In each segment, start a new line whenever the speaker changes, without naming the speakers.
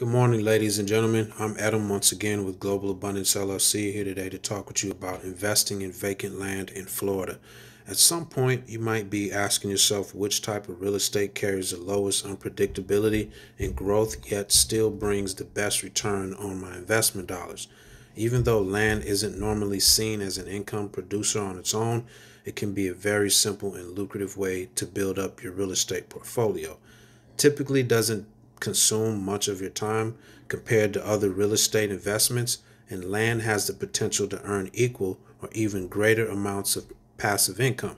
Good morning, ladies and gentlemen. I'm Edem once again with Global Abundance LLC here today to talk with you about investing in vacant land in Florida. At some point, you might be asking yourself which type of real estate carries the lowest unpredictability and growth, yet still brings the best return on my investment dollars. Even though land isn't normally seen as an income producer on its own, it can be a very simple and lucrative way to build up your real estate portfolio. Typically doesn't consume much of your time compared to other real estate investments, and land has the potential to earn equal or even greater amounts of passive income.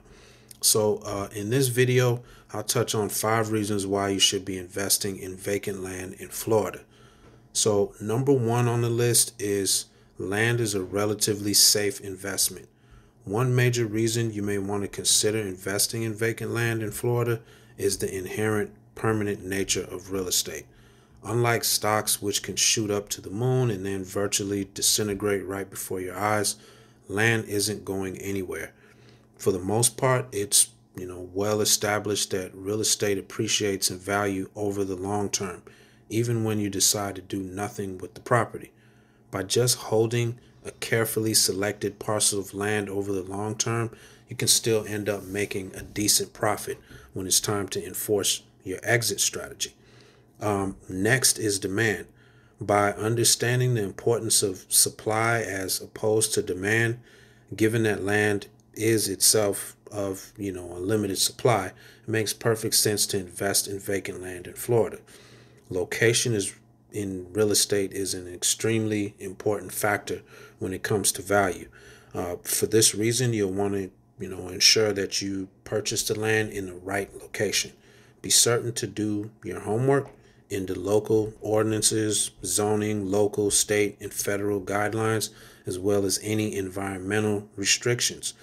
So, uh, in this video, I'll touch on five reasons why you should be investing in vacant land in Florida. So, number one on the list is land is a relatively safe investment. One major reason you may want to consider investing in vacant land in Florida is the inherent permanent nature of real estate. Unlike stocks, which can shoot up to the moon and then virtually disintegrate right before your eyes, land isn't going anywhere. For the most part, it's you know well established that real estate appreciates in value over the long term, even when you decide to do nothing with the property. By just holding a carefully selected parcel of land over the long term, you can still end up making a decent profit when it's time to enforce your exit strategy. Um, next is demand. By understanding the importance of supply as opposed to demand, given that land is itself of you know a limited supply, it makes perfect sense to invest in vacant land in Florida. Location is in real estate is an extremely important factor when it comes to value. Uh, for this reason, you'll want to you know ensure that you purchase the land in the right location. Be certain to do your homework in the local ordinances, zoning, local, state, and federal guidelines, as well as any environmental restrictions.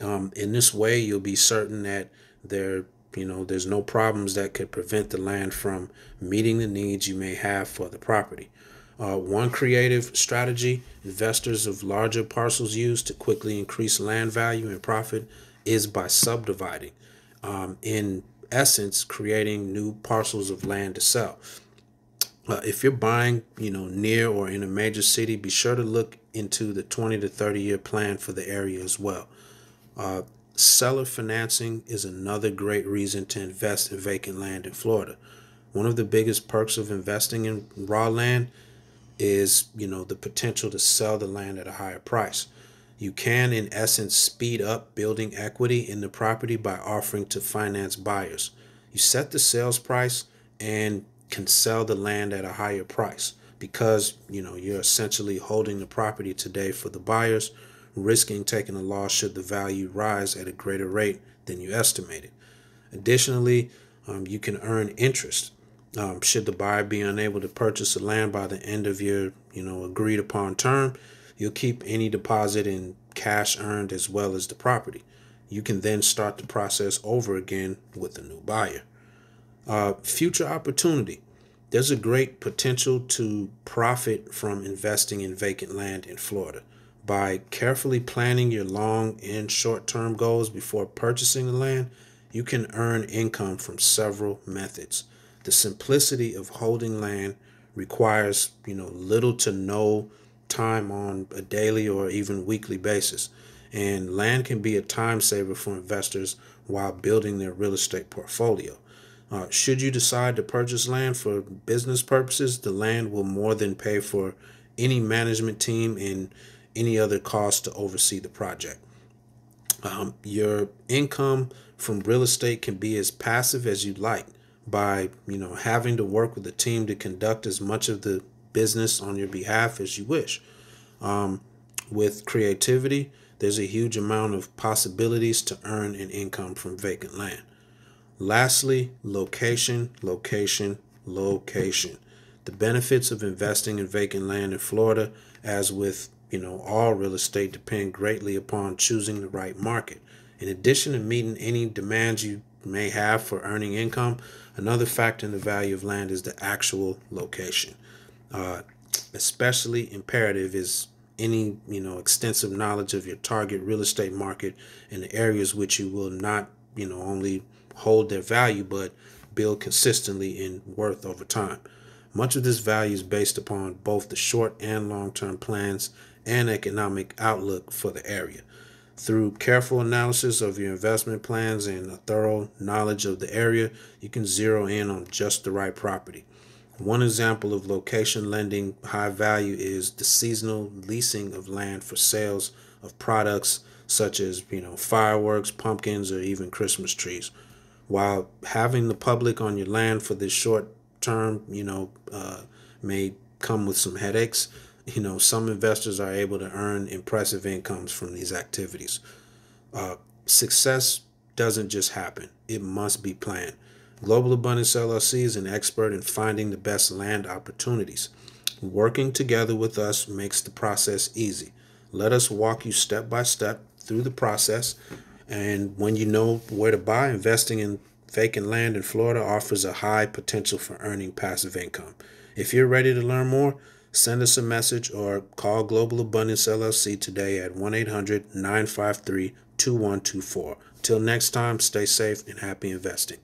Um, in this way, you'll be certain that there, you know, there's no problems that could prevent the land from meeting the needs you may have for the property. Uh, one creative strategy investors of larger parcels use to quickly increase land value and profit is by subdividing. Um, in essence, creating new parcels of land to sell. Uh, if you're buying, you know, near or in a major city, be sure to look into the 20 to 30 year plan for the area as well. Uh, seller financing is another great reason to invest in vacant land in Florida. One of the biggest perks of investing in raw land is, you know, the potential to sell the land at a higher price. You can, in essence, speed up building equity in the property by offering to finance buyers. You set the sales price and can sell the land at a higher price because you know you're essentially holding the property today for the buyers, risking taking a loss should the value rise at a greater rate than you estimated. Additionally, um, you can earn interest. Um, should the buyer be unable to purchase the land by the end of your you know agreed upon term, You'll keep any deposit in cash earned as well as the property. You can then start the process over again with a new buyer. Uh, future opportunity. There's a great potential to profit from investing in vacant land in Florida. By carefully planning your long and short term goals before purchasing the land, you can earn income from several methods. The simplicity of holding land requires, you know, little to no time on a daily or even weekly basis. And land can be a time saver for investors while building their real estate portfolio. Uh, should you decide to purchase land for business purposes, the land will more than pay for any management team and any other costs to oversee the project. Um, your income from real estate can be as passive as you'd like by you know having to work with a team to conduct as much of the business on your behalf as you wish. Um, with creativity, there's a huge amount of possibilities to earn an income from vacant land. Lastly, location, location, location. The benefits of investing in vacant land in Florida, as with you know all real estate, depend greatly upon choosing the right market. In addition to meeting any demands you may have for earning income, another factor in the value of land is the actual location uh, especially imperative is any you know extensive knowledge of your target real estate market and the areas which you will not you know only hold their value but build consistently in worth over time Much of this value is based upon both the short and long term plans and economic outlook for the area. Through careful analysis of your investment plans and a thorough knowledge of the area, you can zero in on just the right property. One example of location lending high value is the seasonal leasing of land for sales of products such as, you know, fireworks, pumpkins, or even Christmas trees. While having the public on your land for this short term, you know, uh, may come with some headaches, you know, some investors are able to earn impressive incomes from these activities. Uh, success doesn't just happen, it must be planned. Global Abundance LLC is an expert in finding the best land opportunities. Working together with us makes the process easy. Let us walk you step by step through the process. And when you know where to buy, investing in vacant land in Florida offers a high potential for earning passive income. If you're ready to learn more, send us a message or call Global Abundance LLC today at 1 800 953 2124. Till next time, stay safe and happy investing.